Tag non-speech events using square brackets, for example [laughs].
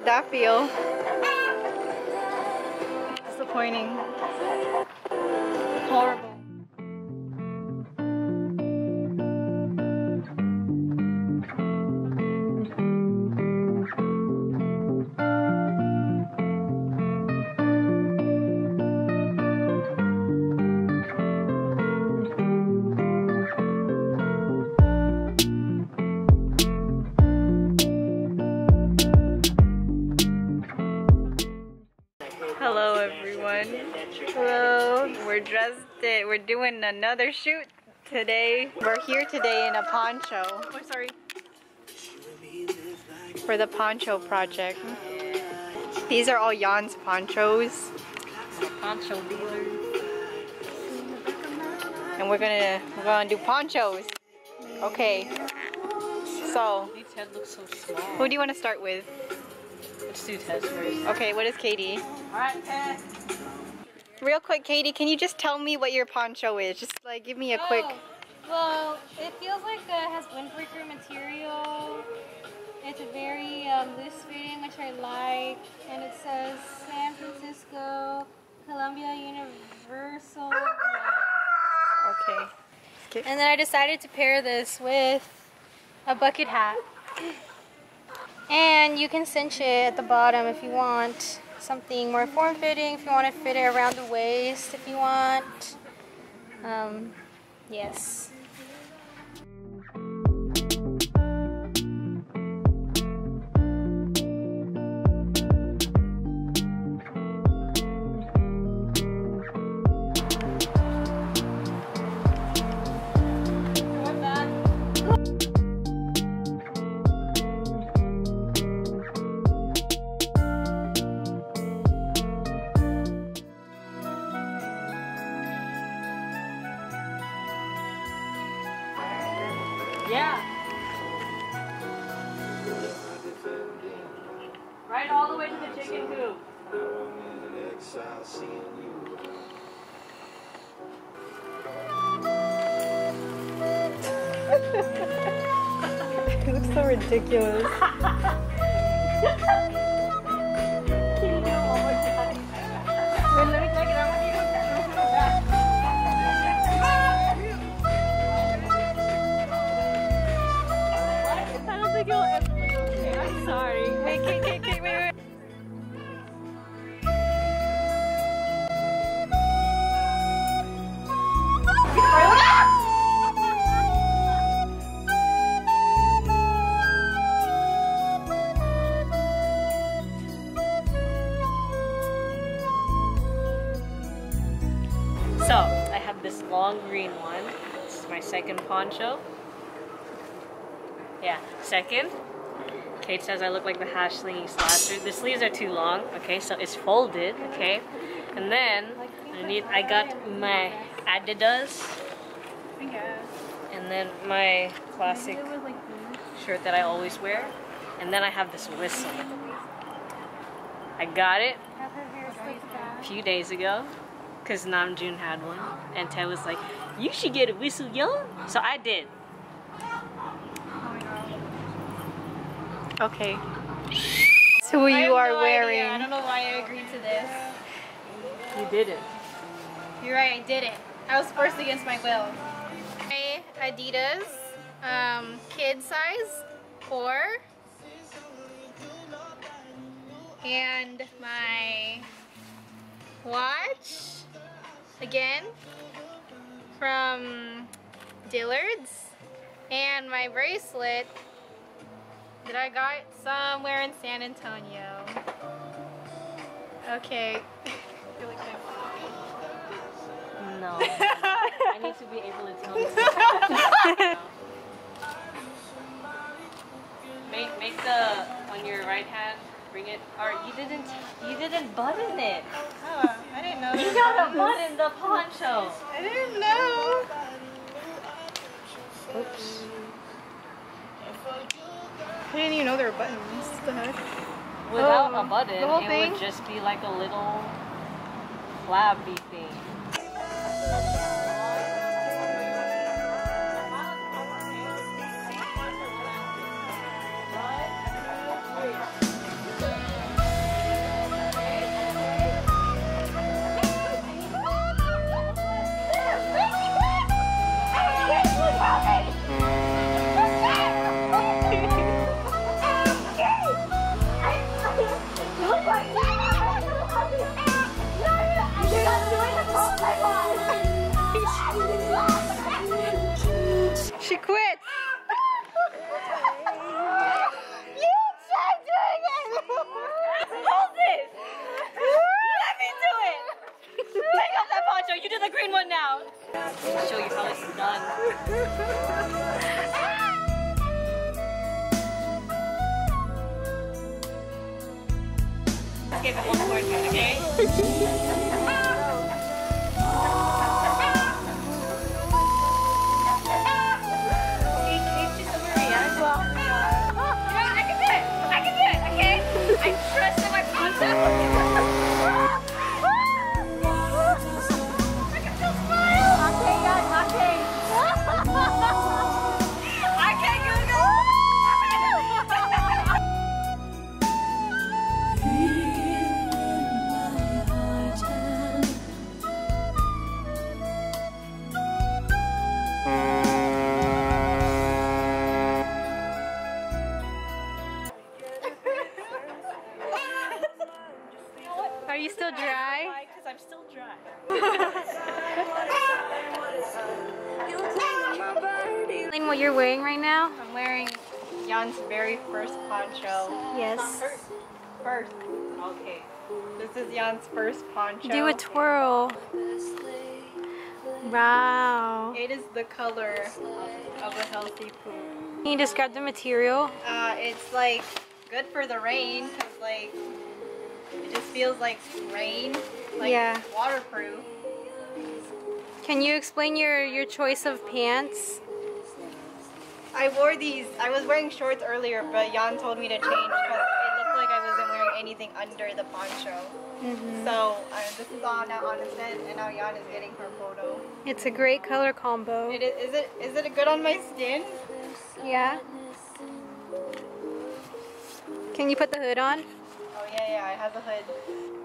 did that feel? Disappointing. Horrible. Hello everyone. Hello. We're dressed it. We're doing another shoot today. We're here today in a poncho. Oh, sorry. For the poncho project. These are all Jan's ponchos. Poncho dealer. And we're gonna we're gonna do ponchos. Okay. So These head looks so small. who do you want to start with? Let's do Ted's first. Okay, what is Katie? Alright. Real quick, Katie, can you just tell me what your poncho is? Just like give me a quick. Oh, well, it feels like uh, it has windbreaker material. It's very um, loose fitting, which I like. And it says San Francisco, Columbia Universal. Okay. And then I decided to pair this with a bucket hat. And you can cinch it at the bottom if you want something more form-fitting, if you want to fit it around the waist, if you want. Um, yes. Way to the chicken coop. It looks so ridiculous. [laughs] So, I have this long green one. This is my second poncho. Yeah, second. Kate says I look like the hash slinging slasher. The sleeves are too long, okay, so it's folded, okay? And then, underneath, I got my Adidas. And then my classic shirt that I always wear. And then I have this whistle. I got it a few days ago because Namjoon had one, and Ted was like, "You should get a whistle, young." So I did. Okay. So who you are wearing. I don't know why I agreed to this. You did it. You're right, I did it. I was forced against my will. My Adidas, um, kid size, four. And my watch, again, from Dillard's. And my bracelet that I got somewhere in San Antonio. Okay. [laughs] No. [laughs] I need to be able to tell you. [laughs] make make the on your right hand. Bring it. Or you didn't. You didn't button it. Oh, I didn't know. You gotta button the poncho. I didn't know. Oops. I didn't even know there were buttons. What the heck? Without Oh, a button, the whole it thing? would just be like a little flabby thing. I'll show you how it's done. Give it one more time? Okay, Explain what you're wearing right now. I'm wearing Jan's very first poncho. Yes. First. Okay. This is Jan's first poncho. Do a twirl. Wow. It is the color of a healthy poop. Can you describe the material? Uh, it's like good for the rain because like it just feels like rain, like Yeah. waterproof. Can you explain your, your choice of pants? I wore these. I was wearing shorts earlier, but Jan told me to change because it looked like I wasn't wearing anything under the poncho. So uh, this is all now on the set, and now Jan is getting her photo. It's a great color combo. It is, is it is it good on my skin? Yeah. Can you put the hood on? Oh yeah, yeah. I have a hood.